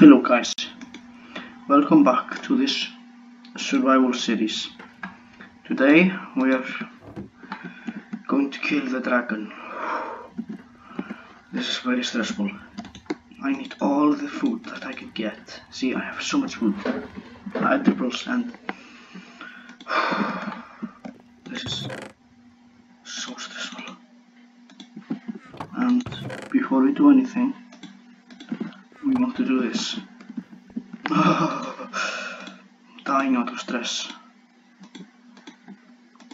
Hello guys, welcome back to this survival series. Today we are going to kill the dragon. This is very stressful. I need all the food that I can get. See, I have so much food. Edibles and... This is so stressful. And before we do anything, we want to do this. Dying out of stress.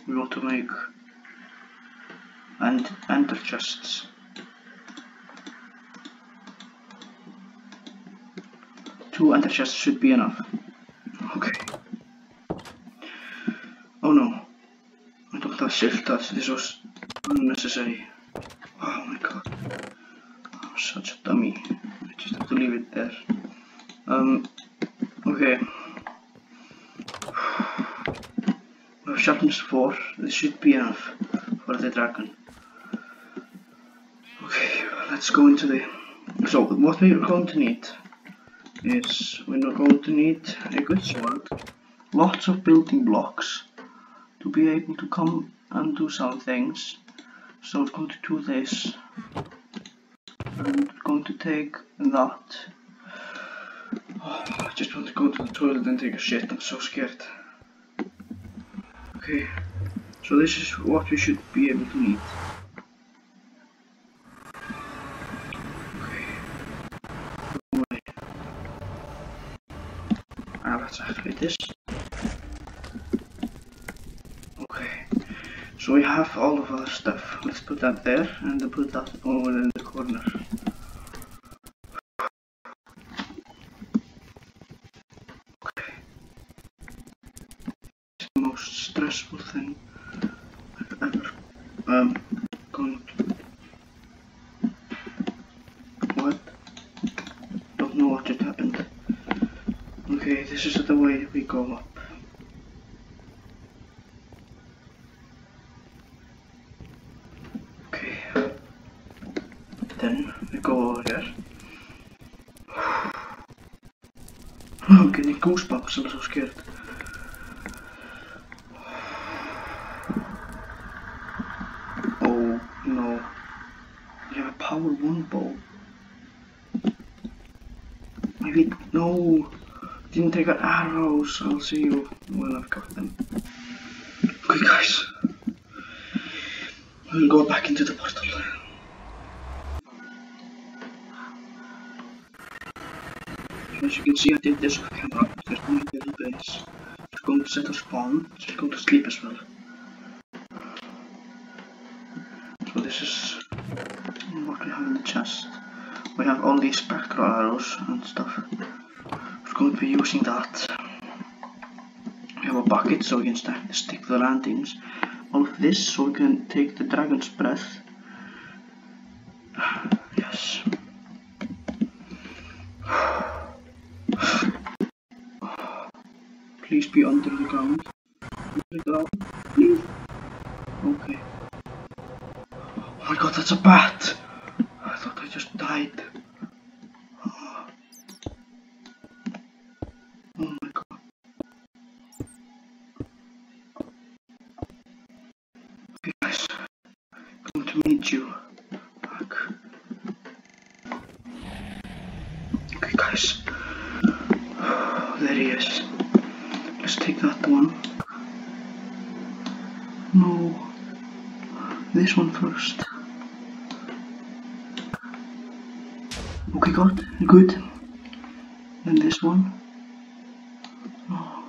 We want to make and ender chests. Two ender chests should be enough. Okay. Oh no. I don't have silk touch. This was unnecessary. Oh my god. I'm such a dummy. Just have to leave it there. Um, okay. We have sharpness 4. This should be enough for the dragon. Okay, let's go into the... So, what we're going to need is we're not going to need a good sword, lots of building blocks to be able to come and do some things. So we're going to do this and going to take that. Oh, I just want to go to the toilet and take a shit, I'm so scared. Okay, so this is what we should be able to need. Okay. Ah, that's actually this. Okay, so we have all of our stuff. Let's put that there and put that over in the corner. I'm getting goosebumps, I'm so scared. Oh no. You have a power one bow. Maybe no. Didn't take out arrows. I'll see you when I've got them. Okay guys. We'll go back into the portal. As you can see I did this off camera. There's only a little base. It's going to set a spawn. It's going to sleep as well. So this is what we have in the chest. We have all these spectral arrows and stuff. We're going to be using that. We have a bucket so we can stack, stick the landings. All of this so we can take the dragon's breath. Please be under the ground. Under the ground, please. Okay. Oh my god, that's a bat! I thought I just died. Oh my god. Guys, to meet you. Okay guys. There he is. Take that one. No. This one first. Okay, good, good. Then this one. Oh.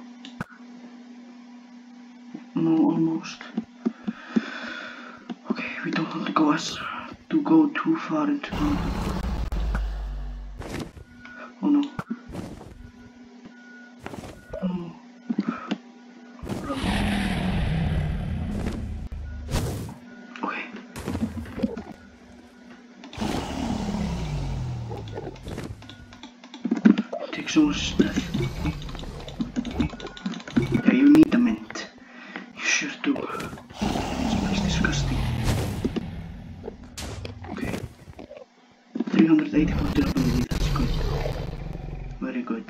No, almost. Okay, we don't want to go as to go too far into. Oh no. Yeah, you need a mint. You sure do. It's disgusting. Okay. 384 dirham, that's good. very good.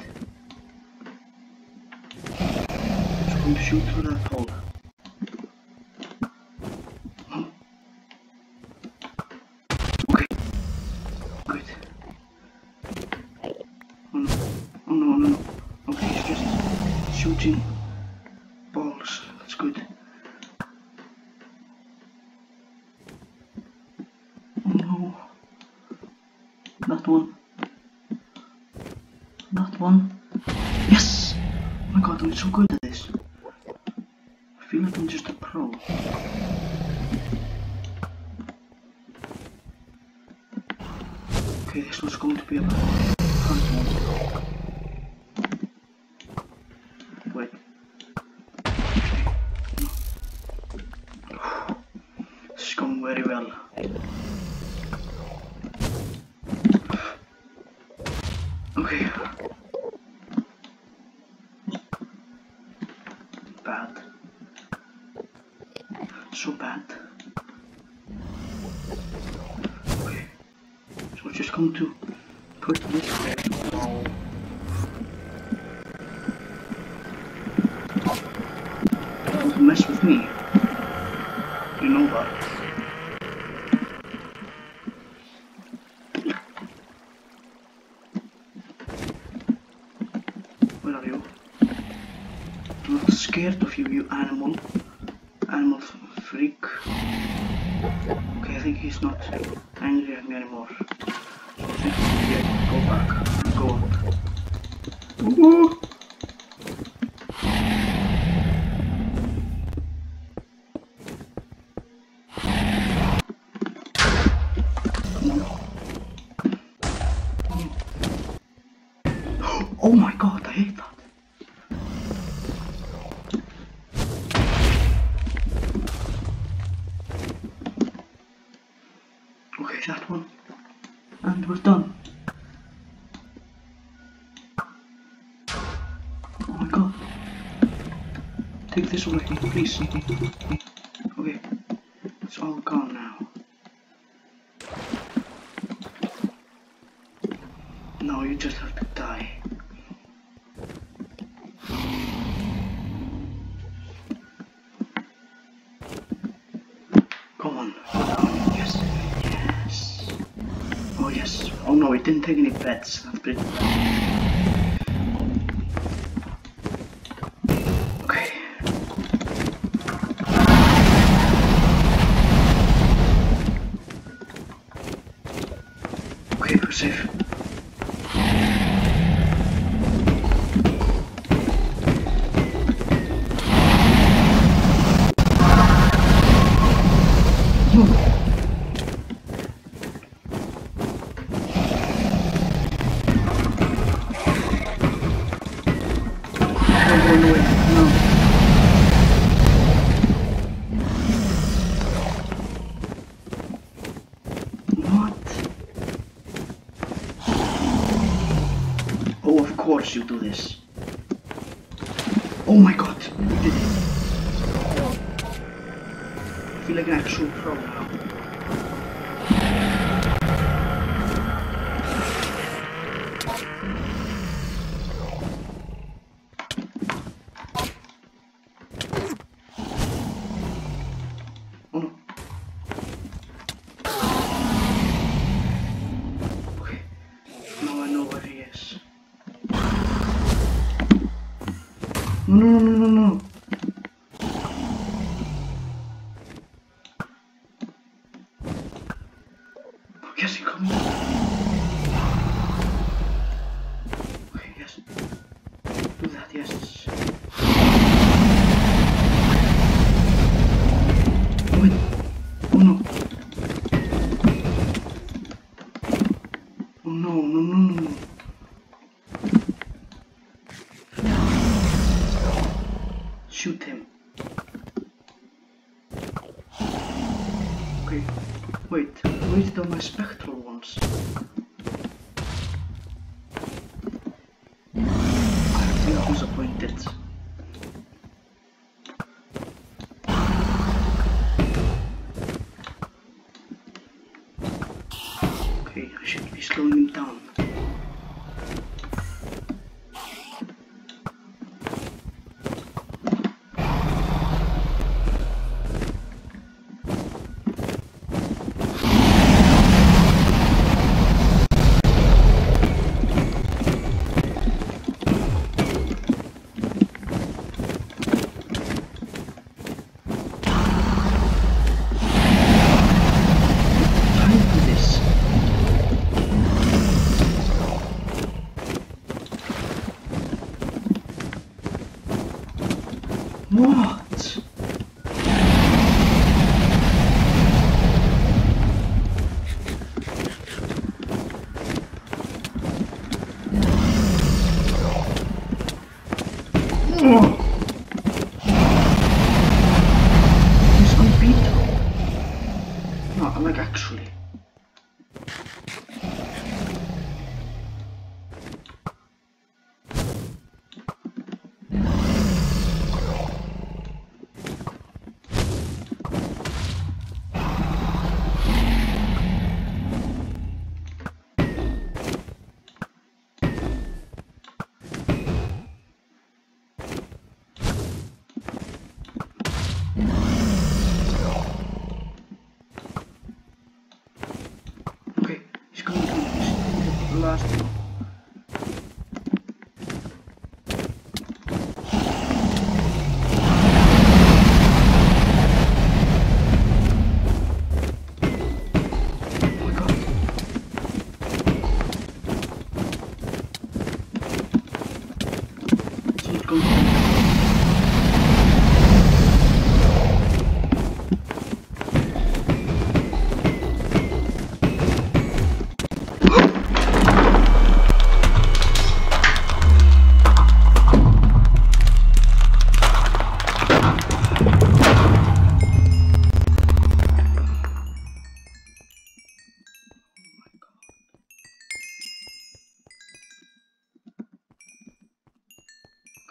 Just going to shoot through that hole. Shooting balls. That's good. No. That one. That one. Yes! Oh my god, I'm so good at this. I feel like I'm just a pro. Okay, this one's going to be a hard one. Wait. No. This is going very well. Okay. Bad. So bad. Okay. So we're just going to put this. Don't mess with me. You know that. Where are you? I'm scared of you, you animal. Animal f- freak. Okay, I think he's not angry at me anymore. Go back go. Ooh. That one. And we're done. Oh my god. Take this away, please. Okay. It's all gone now. No, you just have didn't take any bets. That's pretty. You do this. Oh my god, you did it. I feel like an actual pro No, no, no, no, no. Wait. Wait on my spectral ones.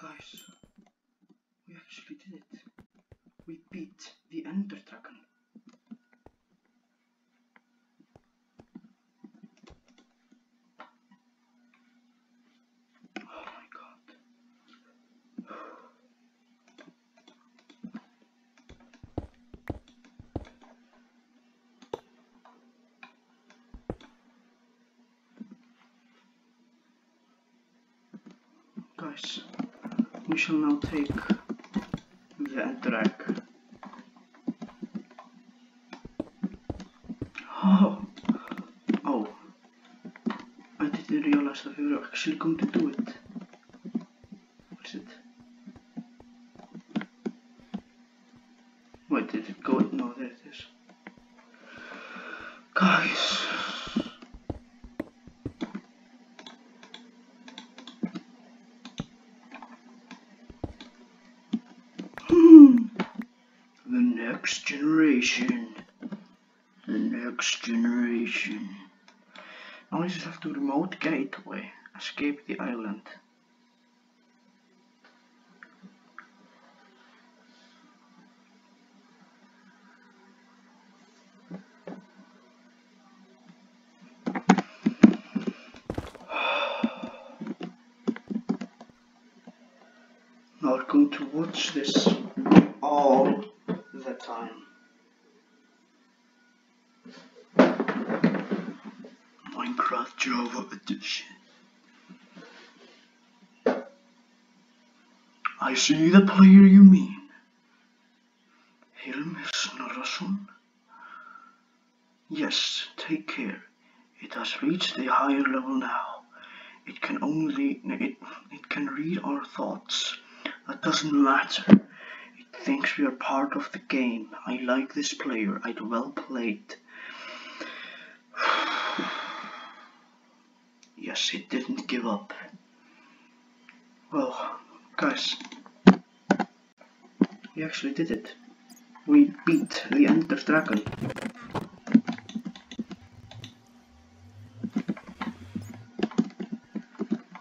Guys, we actually did it. We beat the Ender Dragon. Shall now take the Egg. Oh, oh, I didn't realize that we were actually going to do it. What is it? To watch this all the time. Minecraft Java Edition. I see the player you mean. Snorrason? Yes, take care. It has reached a higher level now. It can only it, it can read our thoughts. That doesn't matter. It thinks we are part of the game. I like this player. I'd well played. yes, it didn't give up. Well, guys, we actually did it. We beat the Ender Dragon.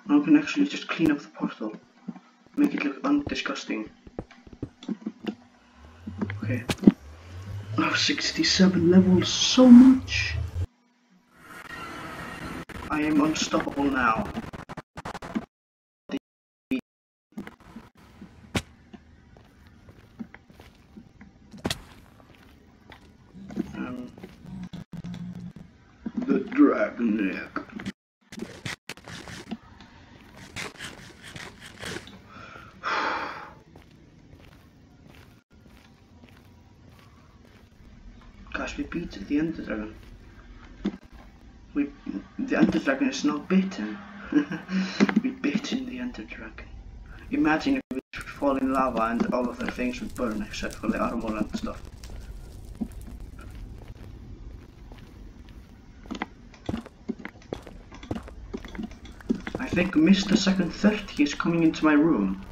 We can actually just clean up the portal. Make it look undisgusting. Okay. Oh, 67 levels, so much! I am unstoppable now. Um, the dragon egg. Gosh, we beat the Ender Dragon. We, the Dragon is now bitten. we bitten the Ender Dragon. Imagine if we fall in lava and all of their things would burn except for the armor and stuff. I think Mr. Second 30 is coming into my room.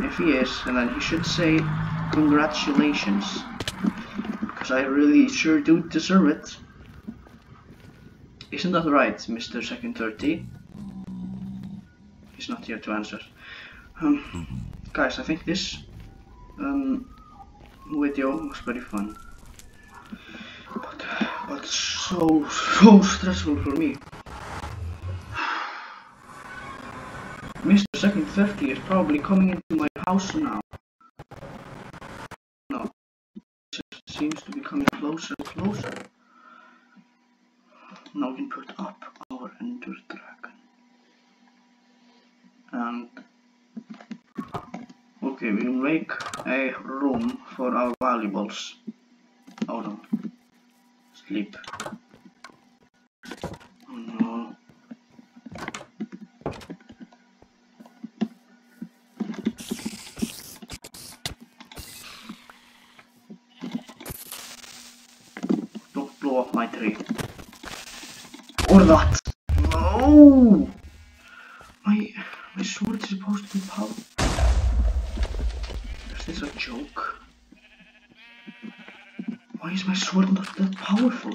if he is, then he should say congratulations. Because I really sure do deserve it. Isn't that right, Mr. Second 30? He's not here to answer. Um, guys, I think this um, video was very fun. But, but so, so stressful for me. Mr. Second 30 is probably coming into my house now. No. It seems to be coming closer and closer. Now we can put up our Ender Dragon. And okay, we make a room for our valuables. Hold on. Sleep. Oh no. Up my tree. Or that. No! My my sword is supposed to be powerful. Is this a joke? Why is my sword not that powerful?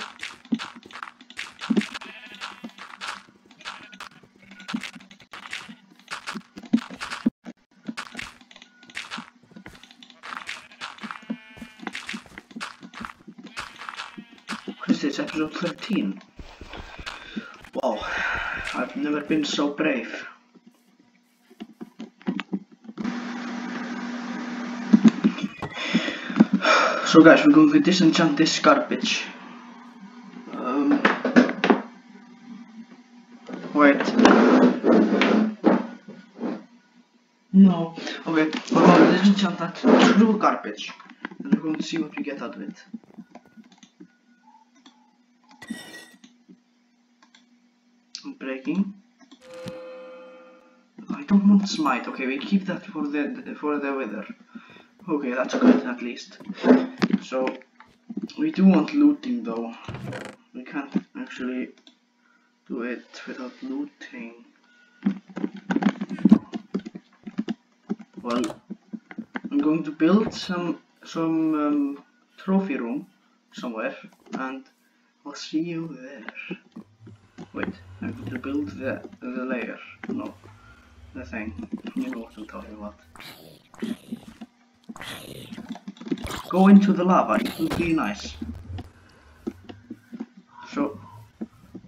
What is this, episode 13? Wow, I've never been so brave. So guys, we're going to disenchant this garbage. Um, wait. No. Okay, we're going to disenchant that true garbage. And we're going to see what we get out of it. I'm. I don't want smite. Okay, we keep that for the for the weather. Okay, that's good at least. So we do want looting though. We can't actually do it without looting. Well, I'm going to build some some um, trophy room somewhere, and I'll see you there. Wait, to build the the layer. No, the thing. You know what I'm talking about. Go into the lava, it will be nice. So,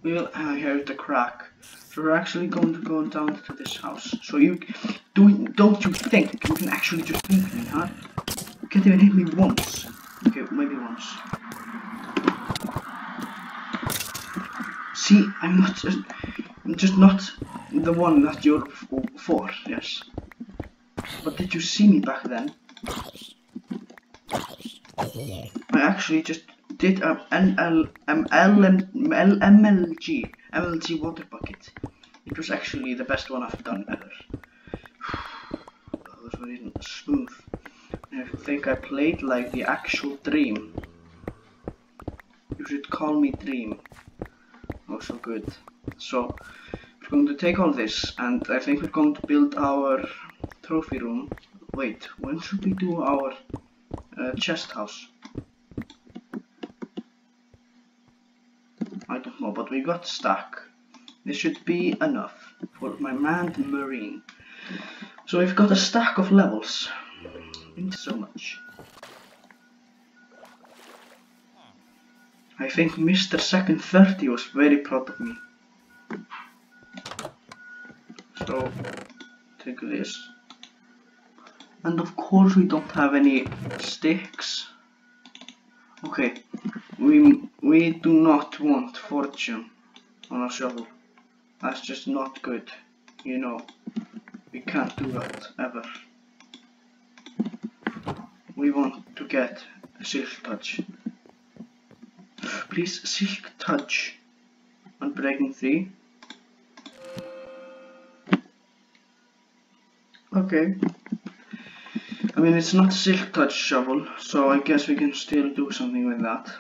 we'll uh, here's the crack. So we're actually going to go down to this house. So you do don't you think you can actually just hit me, huh? You can't even hit me once. Okay, maybe once. See, I'm not just I'm just not the one that you're for, yes. But did you see me back then? I actually just did a MLG, MLG water bucket. It was actually the best one I've done ever. That was very smooth. I think I played like the actual dream. You should call me dream. Oh, so good. So, we're going to take all this, and I think we're going to build our trophy room. Wait, when should we do our uh, chest house? I don't know, but we got stack. This should be enough for my manned marine. So we've got a stack of levels. Thank you so much. I think Mr. Second 30 was very proud of me. So, take this. And of course we don't have any sticks. Okay, we we do not want fortune on our shovel. That's just not good. You know, we can't do that ever. We want to get a silk touch. Please silk touch on breaking three. Okay. I mean, it's not silk touch shovel, so I guess we can still do something with that.